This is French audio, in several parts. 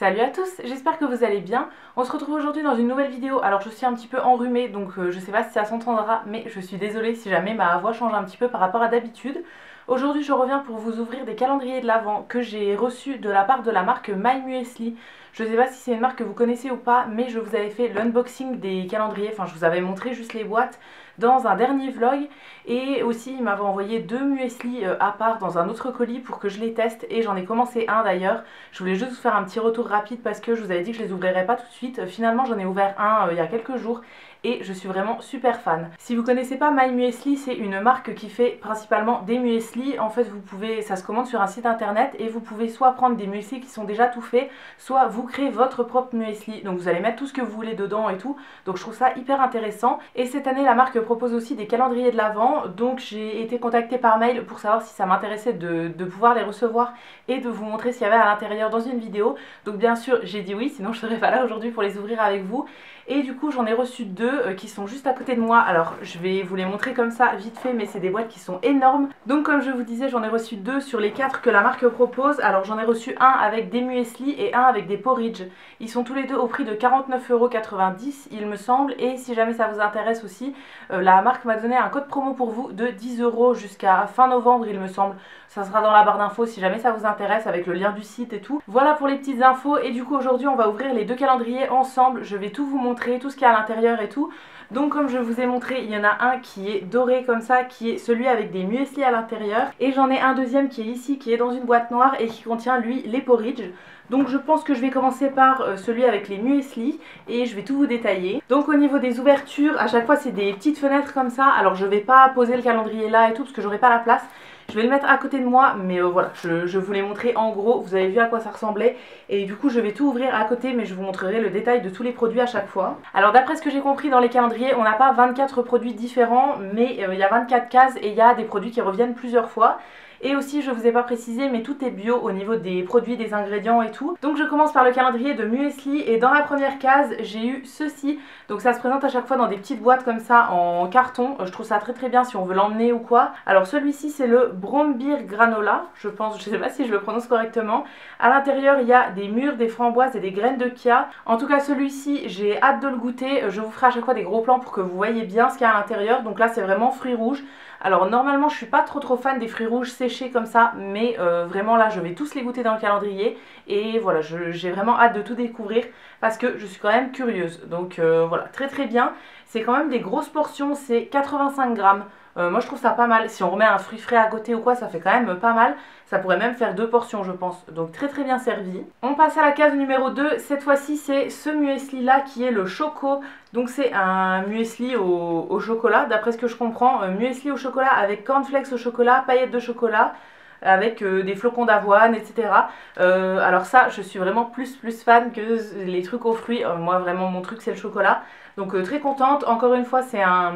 Salut à tous, j'espère que vous allez bien. On se retrouve aujourd'hui dans une nouvelle vidéo. Alors je suis un petit peu enrhumée donc euh, je sais pas si ça s'entendra mais je suis désolée si jamais ma voix change un petit peu par rapport à d'habitude. Aujourd'hui je reviens pour vous ouvrir des calendriers de l'Avent que j'ai reçus de la part de la marque My Muesli. Je sais pas si c'est une marque que vous connaissez ou pas mais je vous avais fait l'unboxing des calendriers, enfin je vous avais montré juste les boîtes dans un dernier vlog et aussi il m'avait envoyé deux muesli euh, à part dans un autre colis pour que je les teste et j'en ai commencé un d'ailleurs. Je voulais juste vous faire un petit retour rapide parce que je vous avais dit que je les ouvrirais pas tout de suite. Finalement j'en ai ouvert un euh, il y a quelques jours et je suis vraiment super fan. Si vous connaissez pas My Muesli, c'est une marque qui fait principalement des muesli. En fait, vous pouvez, ça se commande sur un site internet et vous pouvez soit prendre des muesli qui sont déjà tout faits, soit vous créer votre propre muesli. Donc vous allez mettre tout ce que vous voulez dedans et tout. Donc je trouve ça hyper intéressant. Et cette année, la marque propose aussi des calendriers de l'Avent. Donc j'ai été contactée par mail pour savoir si ça m'intéressait de, de pouvoir les recevoir et de vous montrer ce qu'il y avait à l'intérieur dans une vidéo. Donc bien sûr, j'ai dit oui, sinon je serais pas là aujourd'hui pour les ouvrir avec vous. Et du coup j'en ai reçu deux euh, qui sont juste à côté de moi. Alors je vais vous les montrer comme ça vite fait mais c'est des boîtes qui sont énormes. Donc comme je vous disais j'en ai reçu deux sur les quatre que la marque propose. Alors j'en ai reçu un avec des muesli et un avec des porridge. Ils sont tous les deux au prix de 49,90€ il me semble. Et si jamais ça vous intéresse aussi, euh, la marque m'a donné un code promo pour vous de 10€ jusqu'à fin novembre il me semble. Ça sera dans la barre d'infos si jamais ça vous intéresse avec le lien du site et tout. Voilà pour les petites infos et du coup aujourd'hui on va ouvrir les deux calendriers ensemble. Je vais tout vous montrer, tout ce qu'il y a à l'intérieur et tout. Donc comme je vous ai montré, il y en a un qui est doré comme ça, qui est celui avec des muesli à l'intérieur. Et j'en ai un deuxième qui est ici, qui est dans une boîte noire et qui contient lui les porridge. Donc je pense que je vais commencer par euh, celui avec les muesli et je vais tout vous détailler. Donc au niveau des ouvertures, à chaque fois c'est des petites fenêtres comme ça. Alors je vais pas poser le calendrier là et tout parce que j'aurai pas la place. Je vais le mettre à côté de moi, mais euh, voilà, je, vous l'ai montré en gros, vous avez vu à quoi ça ressemblait. Et du coup, je vais tout ouvrir à côté, mais je vous montrerai le détail de tous les produits à chaque fois. Alors d'après ce que j'ai compris dans les calendriers, on n'a pas 24 produits différents, mais euh, il y a 24 cases et il y a des produits qui reviennent plusieurs fois. Et aussi, je vous ai pas précisé, mais tout est bio au niveau des produits, des ingrédients et tout. Donc je commence par le calendrier de Muesli et dans la première case, j'ai eu ceci. Donc ça se présente à chaque fois dans des petites boîtes comme ça en carton. Je trouve ça très très bien si on veut l'emmener ou quoi. Alors celui-ci, c'est le Brombir Granola, je pense, je sais pas si je le prononce correctement. À l'intérieur, il y a des mûres, des framboises et des graines de kia. En tout cas, celui-ci, j'ai hâte de le goûter. Je vous ferai à chaque fois des gros plans pour que vous voyez bien ce qu'il y a à l'intérieur. Donc là, c'est vraiment fruits rouges. Alors normalement je suis pas trop trop fan des fruits rouges séchés comme ça mais euh, vraiment là je vais tous les goûter dans le calendrier et voilà j'ai vraiment hâte de tout découvrir parce que je suis quand même curieuse donc euh, voilà très très bien c'est quand même des grosses portions c'est 85 grammes euh, moi je trouve ça pas mal. Si on remet un fruit frais à côté ou quoi, ça fait quand même pas mal. Ça pourrait même faire deux portions je pense. Donc très très bien servi. On passe à la case numéro 2. Cette fois-ci c'est ce muesli là qui est le choco. Donc c'est un muesli au, chocolat. D'après ce que je comprends, euh, muesli au chocolat avec cornflakes au chocolat, paillettes de chocolat avec euh, des flocons d'avoine, etc. alors ça, je suis vraiment plus plus fan que les trucs aux fruits. moi, vraiment, mon truc, c'est le chocolat. Donc euh, très contente. Encore une fois, c'est un,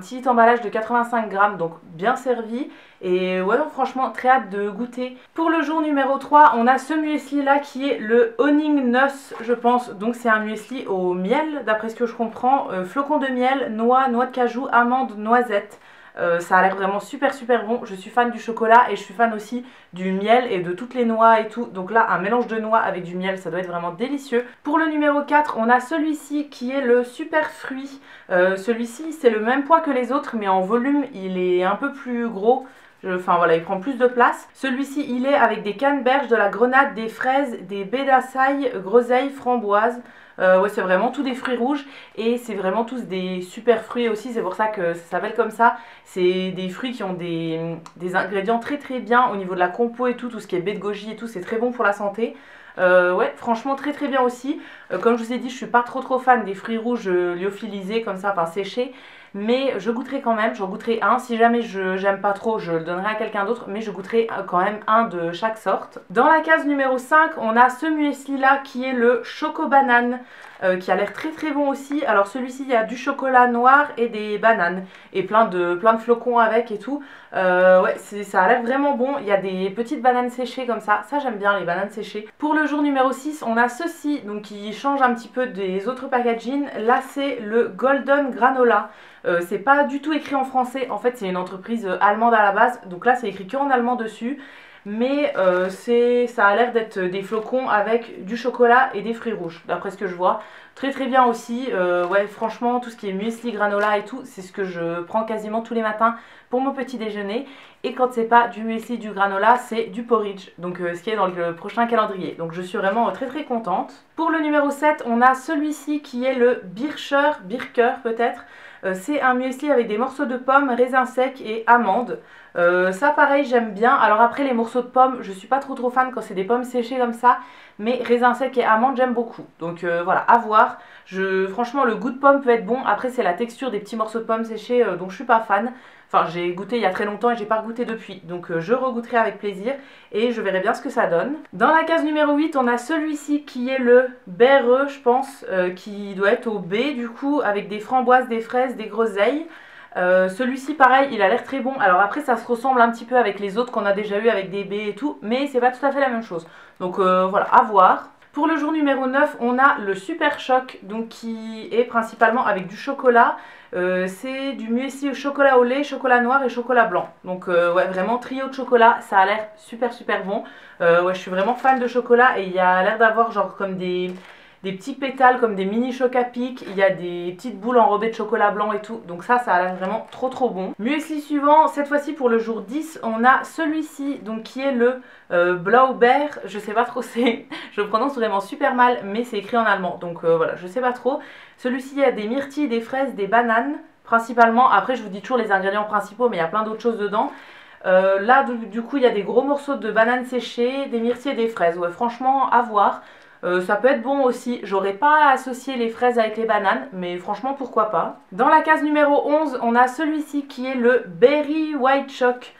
petit emballage de 85 grammes, donc bien servi. Et ouais, franchement, très hâte de goûter. Pour le jour numéro 3, on a ce muesli là qui est le Honing Nuss, je pense. Donc c'est un muesli au miel, d'après ce que je comprends. Euh, flocons de miel, noix, noix de cajou, amandes, noisettes. Euh, ça a l'air vraiment super super bon. Je suis fan du chocolat et je suis fan aussi du miel et de toutes les noix et tout. Donc là, un mélange de noix avec du miel, ça doit être vraiment délicieux. Pour le numéro 4, on a celui-ci qui est le super fruit. Euh, celui-ci, c'est le même poids que les autres, mais en volume, il est un peu plus gros. Enfin voilà, il prend plus de place. Celui-ci, il est avec des canneberges, de la grenade, des fraises, des d'açaï, groseilles, framboises. Euh, ouais, c'est vraiment tous des fruits rouges et c'est vraiment tous des super fruits aussi. C'est pour ça que ça s'appelle comme ça. C'est des fruits qui ont des, ingrédients très très bien au niveau de la compo et tout. Tout ce qui est baie de goji et tout, c'est très bon pour la santé. Euh, ouais, franchement très très bien aussi. Euh, comme je vous ai dit, je suis pas trop trop fan des fruits rouges lyophilisés comme ça, enfin séchés mais je goûterai quand même, j'en goûterai un. Si jamais je j'aime pas trop, je le donnerai à quelqu'un d'autre, mais je goûterai quand même un de chaque sorte. Dans la case numéro 5, on a ce muesli là qui est le choco banane. Euh, qui a l'air très très bon aussi. Alors celui-ci, il y a du chocolat noir et des bananes. Et plein de, plein flocons avec et tout. Euh, ouais, ça a l'air vraiment bon. Il y a des petites bananes séchées comme ça. Ça, j'aime bien les bananes séchées. Pour le jour numéro 6, on a ceci, donc qui change un petit peu des autres packaging. Là, c'est le Golden Granola. Euh, c'est pas du tout écrit en français, en fait c'est une entreprise allemande à la base, donc là c'est écrit que en allemand dessus. mais euh, ça a l'air d'être des flocons avec du chocolat et des fruits rouges, d'après ce que je vois. Très très bien aussi, euh, ouais franchement tout ce qui est muesli, granola et tout, c'est ce que je prends quasiment tous les matins pour mon petit déjeuner. Et quand c'est pas du muesli, du granola, c'est du porridge, donc euh, ce qui est dans le prochain calendrier. Donc je suis vraiment très très contente. Pour le numéro 7, on a celui-ci qui est le Bircher, Birker peut-être. Euh, c'est un muesli avec des morceaux de pommes, raisins secs et amandes. Euh, ça pareil j'aime bien. Alors après les morceaux de pommes, je suis pas trop trop fan quand c'est des pommes séchées comme ça. Mais raisins secs et amandes j'aime beaucoup. Donc euh, voilà, à voir. Franchement le goût de pomme peut être bon. Après c'est la texture des petits morceaux de pommes séchés dont je suis pas fan. Enfin, j'ai goûté il y a très longtemps et j'ai pas goûté depuis. Donc je regoûterai avec plaisir et je verrai bien ce que ça donne. Dans la case numéro 8, on a celui-ci qui est le BRE, je pense, qui doit être au B du coup, avec des framboises, des fraises, des groseilles. Euh, celui-ci pareil il a l'air très bon alors après ça se ressemble un petit peu avec les autres qu'on a déjà eu avec des baies et tout mais c'est pas tout à fait la même chose donc euh, voilà à voir pour le jour numéro 9 on a le super choc donc qui est principalement avec du chocolat euh, c'est du muesli au chocolat au lait, chocolat noir et chocolat blanc. Donc ouais, vraiment trio de chocolat, ça a l'air super super bon. ouais, je suis vraiment fan de chocolat et il y a l'air d'avoir genre comme des, des petits pétales comme des mini chocs à pic, il y a des petites boules enrobées de chocolat blanc et tout, donc ça, ça a l'air vraiment trop trop bon. Muesli suivant, cette fois-ci pour le jour 10, on a celui-ci, donc qui est le euh, Blaubeer, je sais pas trop, c'est, je le prononce vraiment super mal, mais c'est écrit en allemand, donc euh, voilà, je sais pas trop. Celui-ci, il y a des myrtilles, des fraises, des bananes, principalement, après je vous dis toujours les ingrédients principaux, mais il y a plein d'autres choses dedans. Euh, là, du, coup, il y a des gros morceaux de bananes séchées, des myrtilles et des fraises. Ouais, franchement, à voir. Euh, ça peut être bon aussi. J'aurais pas associé les fraises avec les bananes, mais franchement, pourquoi pas. Dans la case numéro 11, on a celui-ci qui est le Berry White Choc.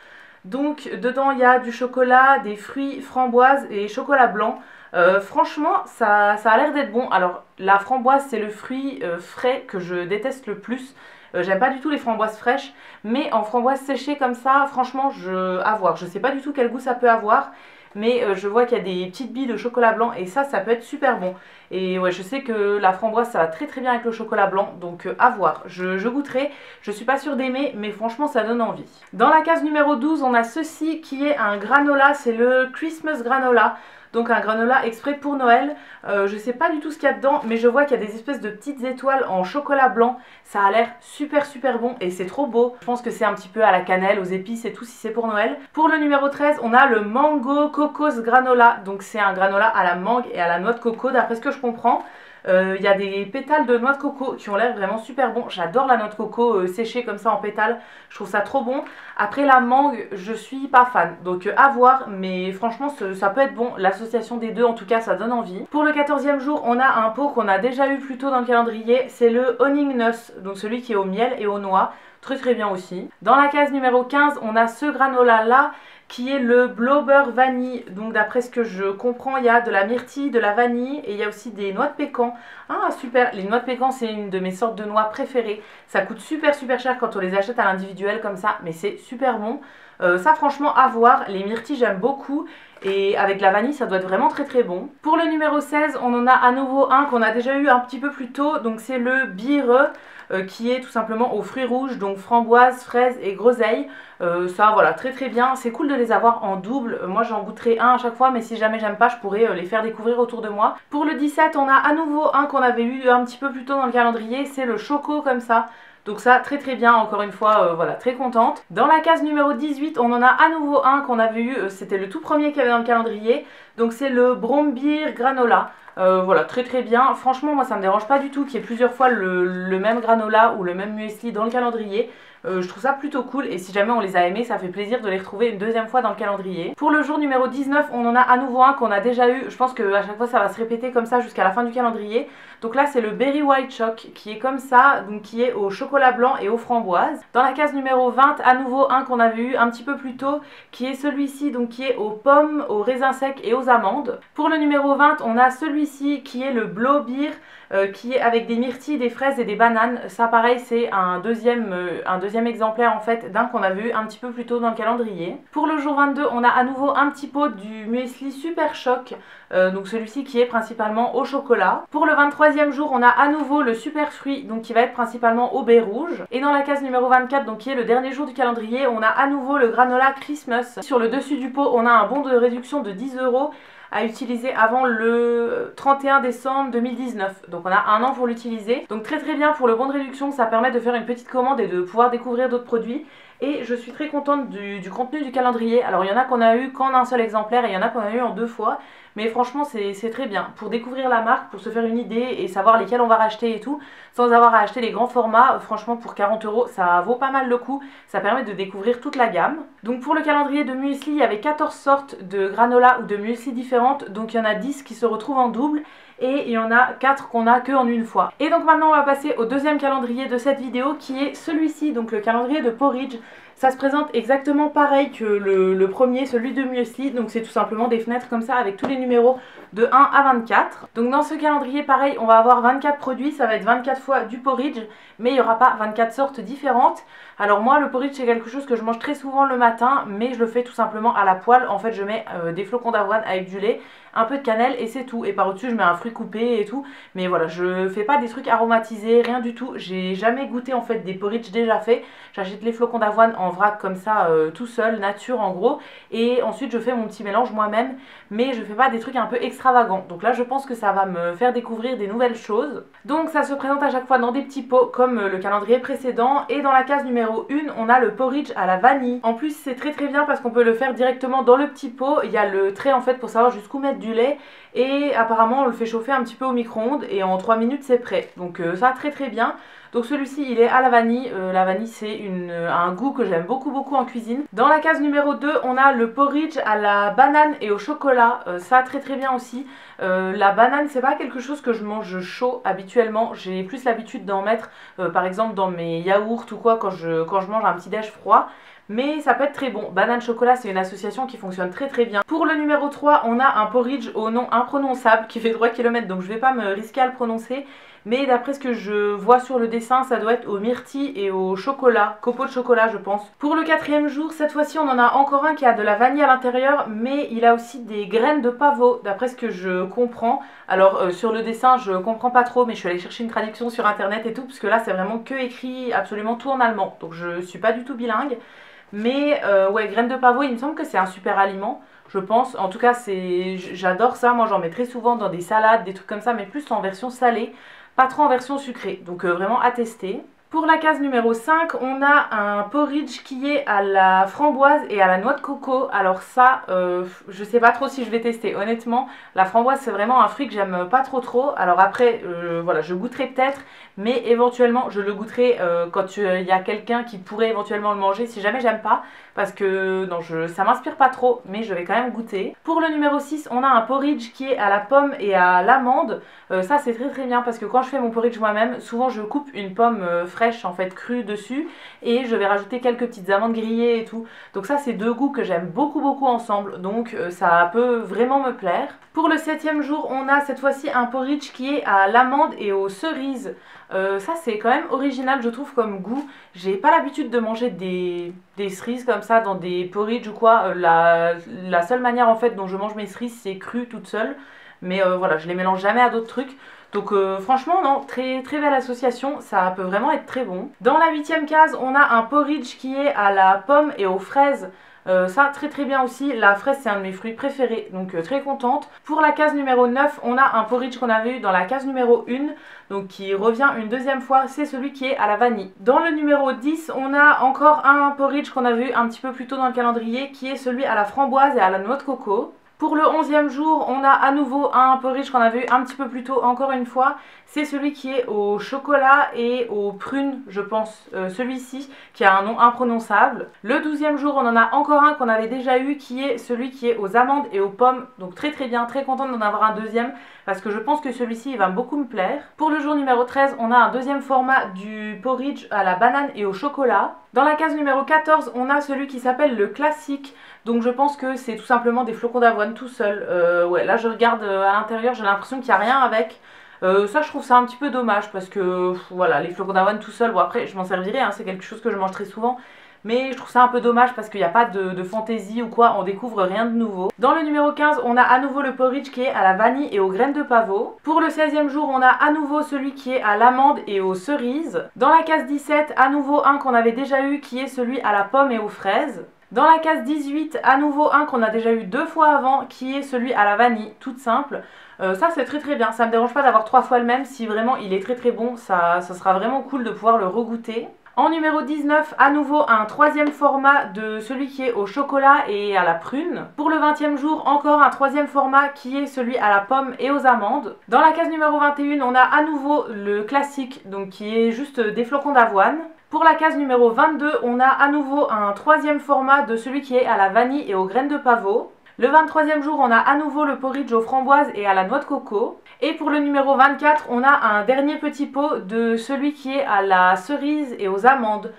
Donc, dedans, il y a du chocolat, des fruits, framboises et chocolat blanc. Euh, franchement, ça, a l'air d'être bon. Alors, la framboise, c'est le fruit euh, frais que je déteste le plus. J'aime pas du tout les framboises fraîches, mais en framboise séchée comme ça, franchement, je... à voir. Je sais pas du tout quel goût ça peut avoir mais euh, je vois qu'il y a des petites billes de chocolat blanc et ça, ça peut être super bon. Et ouais, je sais que la framboise, ça va très très bien avec le chocolat blanc, donc euh, à voir. Je, je goûterai, je suis pas sûre d'aimer, mais franchement, ça donne envie. Dans la case numéro 12, on a ceci qui est un granola, c'est le Christmas granola. Donc un granola exprès pour Noël. Euh, je sais pas du tout ce qu'il y a dedans, mais je vois qu'il y a des espèces de petites étoiles en chocolat blanc. Ça a l'air super super bon et c'est trop beau. Je pense que c'est un petit peu à la cannelle, aux épices et tout si c'est pour Noël. Pour le numéro 13, on a le Mango Cocos Granola. Donc c'est un granola à la mangue et à la noix de coco d'après ce que je comprends. Euh, il y a des pétales de noix de coco qui ont l'air vraiment super bons. J'adore la noix de coco euh, séchée comme ça en pétales. Je trouve ça trop bon. Après la mangue, je suis pas fan. Donc euh, à voir, mais franchement ça peut être bon. L'association des deux en tout cas ça donne envie. Pour le 14e jour, on a un pot qu'on a déjà eu plus tôt dans le calendrier. C'est le Honing Nuss, donc celui qui est au miel et aux noix. Très très bien aussi. Dans la case numéro 15, on a ce granola là qui est le Blobber Vanille. Donc d'après ce que je comprends, il y a de la myrtille, de la vanille et il y a aussi des noix de pécan. Ah super, les noix de pécan c'est une de mes sortes de noix préférées. Ça coûte super super cher quand on les achète à l'individuel comme ça, mais c'est super bon. Euh, ça franchement à voir, les myrtilles j'aime beaucoup et avec la vanille ça doit être vraiment très très bon. Pour le numéro 16 on en a à nouveau un qu'on a déjà eu un petit peu plus tôt donc c'est le Bire euh, qui est tout simplement aux fruits rouges donc framboise, fraise et groseille. Euh, ça voilà très très bien, c'est cool de les avoir en double, moi j'en goûterai un à chaque fois mais si jamais j'aime pas je pourrais les faire découvrir autour de moi. Pour le 17 on a à nouveau un qu'on avait eu un petit peu plus tôt dans le calendrier, c'est le choco comme ça. Donc ça, très très bien, encore une fois, euh, voilà, très contente. Dans la case numéro 18, on en a à nouveau un qu'on avait eu, euh, c'était le tout premier qu'il y avait dans le calendrier. Donc c'est le Brombeer Granola. Euh, voilà, très très bien. Franchement, moi ça me dérange pas du tout qu'il y ait plusieurs fois le, même granola ou le même muesli dans le calendrier. Je trouve ça plutôt cool et si jamais on les a aimés, ça fait plaisir de les retrouver une deuxième fois dans le calendrier. Pour le jour numéro 19, on en a à nouveau un qu'on a déjà eu. Je pense qu'à chaque fois ça va se répéter comme ça jusqu'à la fin du calendrier. Donc là c'est le Berry White Choc qui est comme ça, donc qui est au chocolat blanc et aux framboises. Dans la case numéro 20, à nouveau un qu'on avait eu un petit peu plus tôt, qui est celui-ci, donc qui est aux pommes, aux raisins secs et aux amandes. Pour le numéro 20, on a celui-ci qui est le Blow Beer, euh, qui est avec des myrtilles, des fraises et des bananes. Ça pareil c'est un deuxième, euh, un deuxième exemplaire en fait d'un qu'on avait eu un petit peu plus tôt dans le calendrier. Pour le jour 22, on a à nouveau un petit pot du muesli Super Choc, euh, donc celui-ci qui est principalement au chocolat. Pour le 23e jour, on a à nouveau le Super Fruit, donc qui va être principalement au baie rouge. Et dans la case numéro 24, donc qui est le dernier jour du calendrier, on a à nouveau le granola Christmas. Sur le dessus du pot, on a un bon de réduction de 10 euros à utiliser avant le 31 décembre 2019. Donc on a un an pour l'utiliser. Donc très très bien pour le bon de réduction, ça permet de faire une petite commande et de pouvoir découvrir d'autres produits. Et je suis très contente du, contenu du calendrier. Alors il y en a qu'on a eu qu'en un seul exemplaire et il y en a qu'on a eu en deux fois. Mais franchement c'est très bien. Pour découvrir la marque, pour se faire une idée et savoir lesquels on va racheter et tout, sans avoir à acheter les grands formats, franchement pour 40 euros ça vaut pas mal le coup. Ça permet de découvrir toute la gamme. Donc pour le calendrier de muesli, il y avait 14 sortes de granola ou de muesli différentes. Donc il y en a 10 qui se retrouvent en double et il y en a 4 qu'on a que en une fois. Et donc maintenant on va passer au deuxième calendrier de cette vidéo qui est celui-ci, donc le calendrier de Porridge. Ça se présente exactement pareil que le, premier, celui de Muesli, donc c'est tout simplement des fenêtres comme ça avec tous les numéros de 1 à 24. Donc dans ce calendrier pareil, on va avoir 24 produits, ça va être 24 fois du porridge, mais il n'y aura pas 24 sortes différentes. Alors moi le porridge c'est quelque chose que je mange très souvent le matin, mais je le fais tout simplement à la poêle. En fait je mets euh, des flocons d'avoine avec du lait, un peu de cannelle et c'est tout. Et par au-dessus je mets un fruit coupé et tout. Mais voilà, je fais pas des trucs aromatisés, rien du tout. J'ai jamais goûté en fait des porridge déjà faits. J'achète les flocons d'avoine en vrac comme ça euh, tout seul, nature en gros. Et ensuite je fais mon petit mélange moi-même. Mais je fais pas des trucs un peu Donc là je pense que ça va me faire découvrir des nouvelles choses. Donc ça se présente à chaque fois dans des petits pots comme euh, le calendrier précédent. Et dans la case numéro 1, on a le porridge à la vanille. En plus c'est très très bien parce qu'on peut le faire directement dans le petit pot. Il y a le trait en fait pour savoir jusqu'où mettre du lait et apparemment on le fait chauffer un petit peu au micro-ondes et en 3 minutes c'est prêt. Donc euh, ça très très bien. Donc celui-ci il est à la vanille, euh, la vanille c'est un goût que j'aime beaucoup beaucoup en cuisine. Dans la case numéro 2 on a le porridge à la banane et au chocolat, euh, ça très très bien aussi. la banane c'est pas quelque chose que je mange chaud habituellement, j'ai plus l'habitude d'en mettre par exemple dans mes yaourts ou quoi quand je, quand je mange un petit déj froid mais ça peut être très bon. Banane chocolat, c'est une association qui fonctionne très très bien. Pour le numéro 3, on a un porridge au nom imprononçable qui fait 3 km, donc je vais pas me risquer à le prononcer. Mais d'après ce que je vois sur le dessin, ça doit être au myrtille et au chocolat, copeaux de chocolat je pense. Pour le quatrième jour, cette fois-ci on en a encore un qui a de la vanille à l'intérieur, mais il a aussi des graines de pavot, d'après ce que je comprends. Alors euh, sur le dessin je comprends pas trop, mais je suis allée chercher une traduction sur internet et tout, parce que là c'est vraiment que écrit absolument tout en allemand, donc je suis pas du tout bilingue. Mais euh, ouais, graines de pavot, il me semble que c'est un super aliment, je pense. En tout cas, c'est j'adore ça. Moi, j'en mets très souvent dans des salades, des trucs comme ça, mais plus en version salée, pas trop en version sucrée. Donc euh, vraiment à tester. Pour la case numéro 5, on a un porridge qui est à la framboise et à la noix de coco. Alors ça, euh, je sais pas trop si je vais tester. Honnêtement, la framboise c'est vraiment un fruit que j'aime pas trop trop. Alors après, voilà, je goûterai peut-être, mais éventuellement je le goûterai euh, quand il y a quelqu'un qui pourrait éventuellement le manger si jamais j'aime pas. Parce que non, je, ça m'inspire pas trop, mais je vais quand même goûter. Pour le numéro 6, on a un porridge qui est à la pomme et à l'amande. ça c'est très très bien parce que quand je fais mon porridge moi-même, souvent je coupe une pomme fraîche en fait crue dessus et je vais rajouter quelques petites amandes grillées et tout. Donc ça c'est deux goûts que j'aime beaucoup beaucoup ensemble donc euh, ça peut vraiment me plaire. Pour le septième jour on a cette fois-ci un porridge qui est à l'amande et aux cerises. Euh, ça c'est quand même original je trouve comme goût. J'ai pas l'habitude de manger des, cerises comme ça dans des porridge ou quoi. Euh, la, seule manière en fait dont je mange mes cerises c'est cru toute seule. Mais voilà je les mélange jamais à d'autres trucs. Donc euh, franchement non, très très belle association, ça peut vraiment être très bon. Dans la huitième case, on a un porridge qui est à la pomme et aux fraises. Euh, ça très très bien aussi, la fraise c'est un de mes fruits préférés, donc euh, très contente. Pour la case numéro 9, on a un porridge qu'on avait eu dans la case numéro 1, donc qui revient une deuxième fois, c'est celui qui est à la vanille. Dans le numéro 10, on a encore un porridge qu'on avait eu un petit peu plus tôt dans le calendrier, qui est celui à la framboise et à la noix de coco. Pour le 11e jour, on a à nouveau un porridge qu'on avait eu un petit peu plus tôt, encore une fois. C'est celui qui est au chocolat et aux prunes, je pense, euh, celui-ci, qui a un nom imprononçable. Le 12e jour, on en a encore un qu'on avait déjà eu, qui est celui qui est aux amandes et aux pommes. Donc très très bien, très contente d'en avoir un deuxième, parce que je pense que celui-ci, va beaucoup me plaire. Pour le jour numéro 13, on a un deuxième format du porridge à la banane et au chocolat. Dans la case numéro 14, on a celui qui s'appelle le classique. Donc je pense que c'est tout simplement des flocons d'avoine tout seul. Euh, ouais, là je regarde euh, à l'intérieur, j'ai l'impression qu'il n'y a rien avec. Euh, ça, je trouve ça un petit peu dommage parce que voilà, les flocons d'avoine tout seul, bon après, je m'en servirai, hein, c'est quelque chose que je mange très souvent. Mais je trouve ça un peu dommage parce qu'il n'y a pas de, fantaisie ou quoi, on découvre rien de nouveau. Dans le numéro 15, on a à nouveau le porridge qui est à la vanille et aux graines de pavot. Pour le 16e jour, on a à nouveau celui qui est à l'amande et aux cerises. Dans la case 17, à nouveau un qu'on avait déjà eu qui est celui à la pomme et aux fraises. Dans la case 18, à nouveau un qu'on a déjà eu deux fois avant, qui est celui à la vanille, toute simple. Euh, ça c'est très très bien, ça me dérange pas d'avoir trois fois le même, si vraiment il est très très bon, ça, ça sera vraiment cool de pouvoir le regoûter. En numéro 19, à nouveau un troisième format de celui qui est au chocolat et à la prune. Pour le 20e jour, encore un troisième format qui est celui à la pomme et aux amandes. Dans la case numéro 21, on a à nouveau le classique, donc qui est juste des flocons d'avoine. Pour la case numéro 22, on a à nouveau un troisième format de celui qui est à la vanille et aux graines de pavot. Le 23e jour, on a à nouveau le porridge aux framboises et à la noix de coco. Et pour le numéro 24, on a un dernier petit pot de celui qui est à la cerise et aux amandes.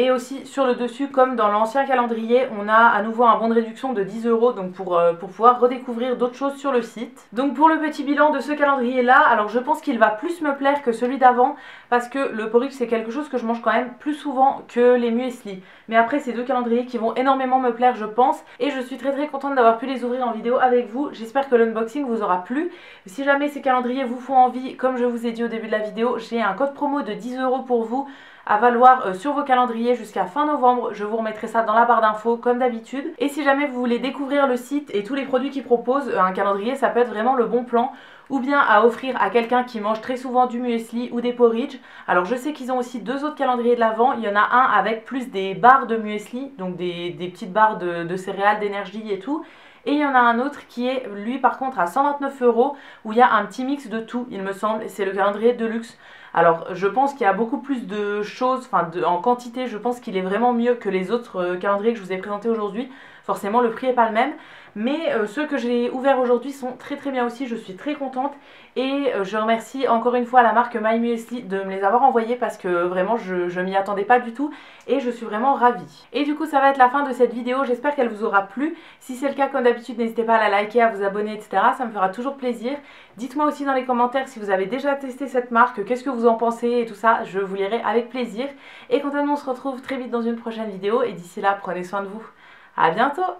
Et aussi sur le dessus, comme dans l'ancien calendrier, on a à nouveau un bon de réduction de 10 euros donc pour, euh, pour pouvoir redécouvrir d'autres choses sur le site. Donc pour le petit bilan de ce calendrier là, alors je pense qu'il va plus me plaire que celui d'avant parce que le porridge c'est quelque chose que je mange quand même plus souvent que les muesli. Mais après c'est deux calendriers qui vont énormément me plaire je pense et je suis très très contente d'avoir pu les ouvrir en vidéo avec vous. J'espère que l'unboxing vous aura plu. Si jamais ces calendriers vous font envie, comme je vous ai dit au début de la vidéo, j'ai un code promo de 10 euros pour vous à valoir euh, sur vos calendriers jusqu'à fin novembre. Je vous remettrai ça dans la barre d'infos comme d'habitude. Et si jamais vous voulez découvrir le site et tous les produits qu'ils proposent, euh, un calendrier ça peut être vraiment le bon plan ou bien à offrir à quelqu'un qui mange très souvent du muesli ou des porridge. Alors je sais qu'ils ont aussi deux autres calendriers de l'avant. Il y en a un avec plus des barres de muesli, donc des, petites barres de, de céréales, d'énergie et tout. Et il y en a un autre qui est, lui par contre, à 129 euros, où il y a un petit mix de tout, il me semble. C'est le calendrier de luxe. Alors, je pense qu'il y a beaucoup plus de choses, enfin, en quantité, je pense qu'il est vraiment mieux que les autres euh, calendriers que je vous ai présentés aujourd'hui. Forcément, le prix n'est pas le même. Mais euh, ceux que j'ai ouverts aujourd'hui sont très très bien aussi, je suis très contente. Et euh, je remercie encore une fois la marque My de me les avoir envoyés parce que vraiment je, je m'y attendais pas du tout. Et je suis vraiment ravie. Et du coup ça va être la fin de cette vidéo, j'espère qu'elle vous aura plu. Si c'est le cas comme d'habitude n'hésitez pas à la liker, à vous abonner etc. Ça me fera toujours plaisir. Dites-moi aussi dans les commentaires si vous avez déjà testé cette marque, qu'est-ce que vous en pensez et tout ça. Je vous lirai avec plaisir. Et quant à nous on se retrouve très vite dans une prochaine vidéo. Et d'ici là prenez soin de vous. À bientôt.